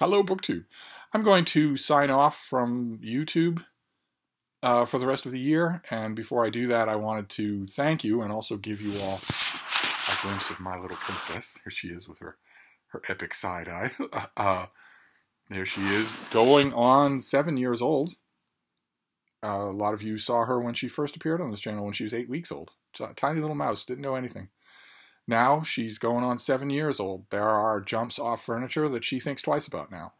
Hello, BookTube. I'm going to sign off from YouTube uh, for the rest of the year, and before I do that, I wanted to thank you and also give you all a glimpse of my little princess. Here she is with her her epic side eye. Uh, there she is, going on seven years old. Uh, a lot of you saw her when she first appeared on this channel when she was eight weeks old. tiny little mouse, didn't know anything. Now she's going on seven years old. There are jumps off furniture that she thinks twice about now.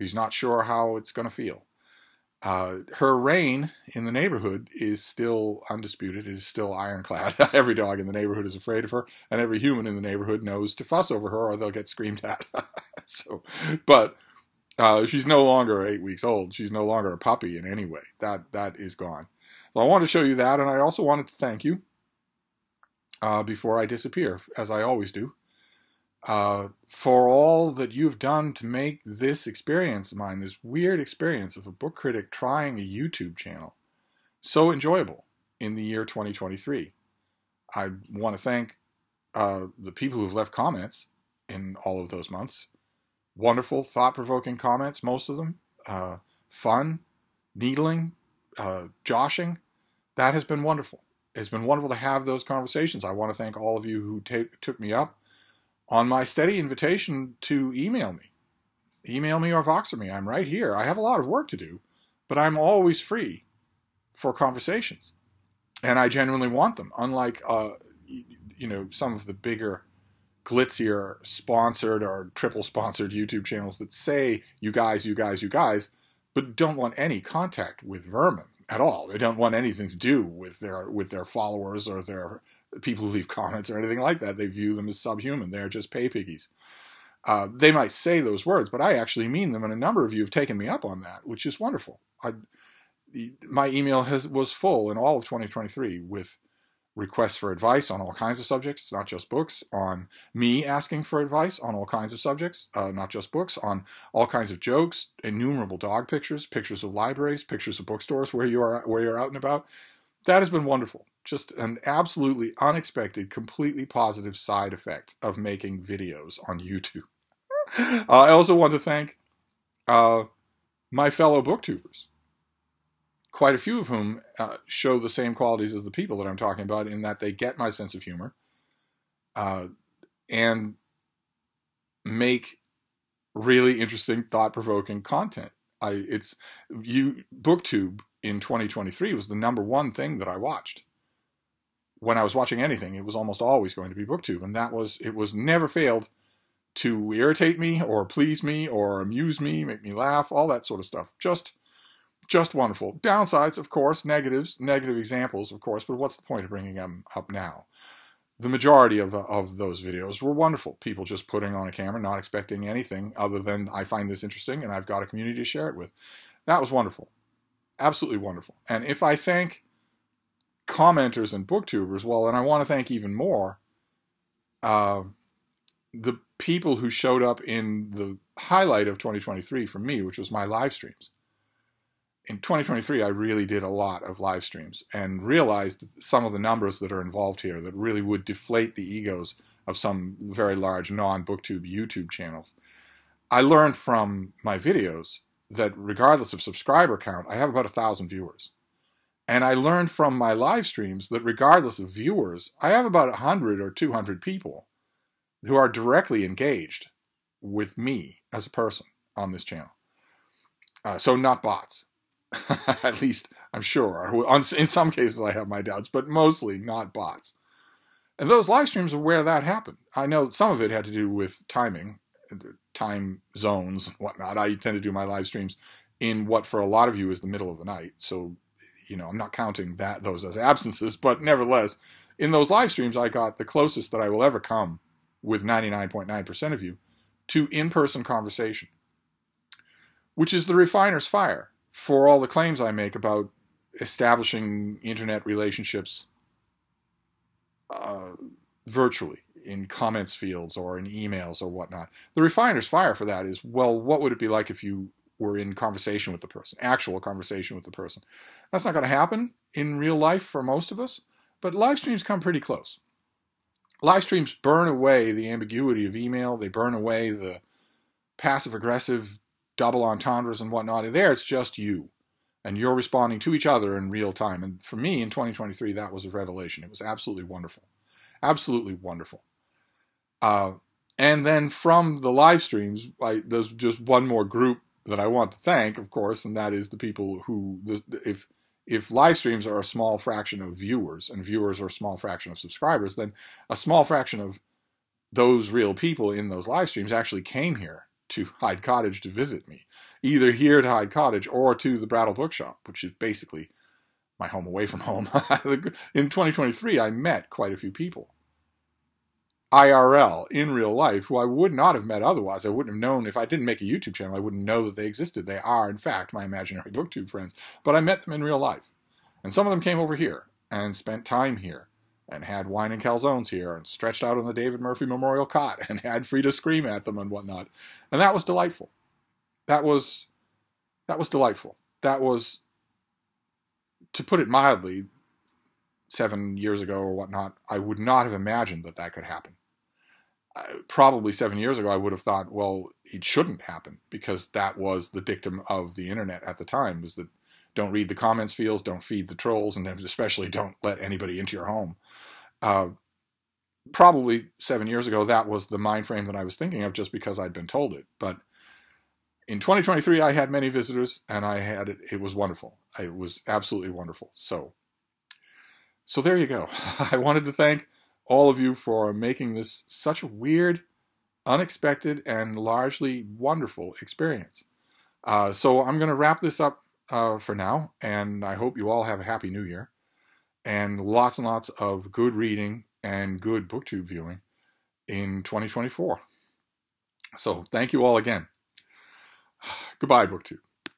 She's not sure how it's going to feel. Uh, her reign in the neighborhood is still undisputed. It is still ironclad. every dog in the neighborhood is afraid of her, and every human in the neighborhood knows to fuss over her or they'll get screamed at. so, but uh, she's no longer eight weeks old. She's no longer a puppy in any way. That that is gone. So I wanted to show you that, and I also wanted to thank you uh, before I disappear, as I always do, uh, for all that you've done to make this experience of mine, this weird experience of a book critic trying a YouTube channel, so enjoyable in the year 2023. I want to thank uh, the people who've left comments in all of those months wonderful, thought provoking comments, most of them. Uh, fun, needling, uh, joshing. That has been wonderful. It's been wonderful to have those conversations. I want to thank all of you who take, took me up on my steady invitation to email me. Email me or Voxer me. I'm right here. I have a lot of work to do, but I'm always free for conversations. And I genuinely want them, unlike, uh, you know, some of the bigger glitzier sponsored or triple sponsored YouTube channels that say you guys, you guys, you guys, but don't want any contact with vermin at all. They don't want anything to do with their with their followers or their people who leave comments or anything like that. They view them as subhuman. They're just pay piggies. Uh, they might say those words, but I actually mean them, and a number of you have taken me up on that, which is wonderful. I, my email has was full in all of 2023 with requests for advice on all kinds of subjects, not just books, on me asking for advice on all kinds of subjects, uh, not just books, on all kinds of jokes, innumerable dog pictures, pictures of libraries, pictures of bookstores where you are where you're out and about. That has been wonderful. Just an absolutely unexpected, completely positive side effect of making videos on YouTube. uh, I also want to thank uh, my fellow booktubers quite a few of whom uh, show the same qualities as the people that I'm talking about in that they get my sense of humor uh, and make really interesting, thought-provoking content. I it's you booktube in 2023 was the number one thing that I watched. When I was watching anything, it was almost always going to be booktube, and that was it was never failed to irritate me or please me or amuse me, make me laugh, all that sort of stuff. Just just wonderful. Downsides, of course, negatives, negative examples, of course, but what's the point of bringing them up now? The majority of, of those videos were wonderful. People just putting on a camera, not expecting anything other than I find this interesting and I've got a community to share it with. That was wonderful. Absolutely wonderful. And if I thank commenters and booktubers, well, and I want to thank even more uh, the people who showed up in the highlight of 2023 for me, which was my live streams in 2023, I really did a lot of live streams and realized some of the numbers that are involved here that really would deflate the egos of some very large non-booktube YouTube channels. I learned from my videos that regardless of subscriber count, I have about a thousand viewers. And I learned from my live streams that regardless of viewers, I have about 100 or 200 people who are directly engaged with me as a person on this channel. Uh, so not bots. At least I'm sure. In some cases, I have my doubts, but mostly not bots. And those live streams are where that happened. I know some of it had to do with timing, uh, time zones and whatnot. I tend to do my live streams in what for a lot of you is the middle of the night. So, you know, I'm not counting that those as absences, but nevertheless, in those live streams, I got the closest that I will ever come with 99.9% of you to in-person conversation, which is the refiner's fire for all the claims I make about establishing internet relationships uh, virtually in comments fields or in emails or whatnot. The refiner's fire for that is, well, what would it be like if you were in conversation with the person, actual conversation with the person? That's not going to happen in real life for most of us, but live streams come pretty close. Live streams burn away the ambiguity of email. They burn away the passive aggressive double entendres and whatnot. There, it's just you. And you're responding to each other in real time. And for me in 2023, that was a revelation. It was absolutely wonderful. Absolutely wonderful. Uh, and then from the live streams, I, there's just one more group that I want to thank, of course, and that is the people who, if if live streams are a small fraction of viewers and viewers are a small fraction of subscribers, then a small fraction of those real people in those live streams actually came here to Hyde Cottage to visit me, either here to Hyde Cottage or to the Brattle Bookshop, which is basically my home away from home. in 2023, I met quite a few people. IRL, in real life, who I would not have met otherwise. I wouldn't have known if I didn't make a YouTube channel, I wouldn't know that they existed. They are, in fact, my imaginary booktube friends. But I met them in real life. And some of them came over here and spent time here and had wine and calzones here and stretched out on the David Murphy Memorial cot and had Frida scream at them and whatnot. And that was delightful. That was that was delightful. That was to put it mildly, seven years ago or whatnot, I would not have imagined that that could happen. probably seven years ago, I would have thought, well, it shouldn't happen because that was the dictum of the internet at the time was that don't read the comments fields, don't feed the trolls, and especially don't let anybody into your home. Uh, probably seven years ago, that was the mind frame that I was thinking of just because I'd been told it. But in 2023, I had many visitors and I had it. It was wonderful. It was absolutely wonderful. So, so there you go. I wanted to thank all of you for making this such a weird, unexpected, and largely wonderful experience. Uh, so I'm going to wrap this up uh, for now, and I hope you all have a happy new year and lots and lots of good reading and good booktube viewing in 2024. So thank you all again. Goodbye, booktube.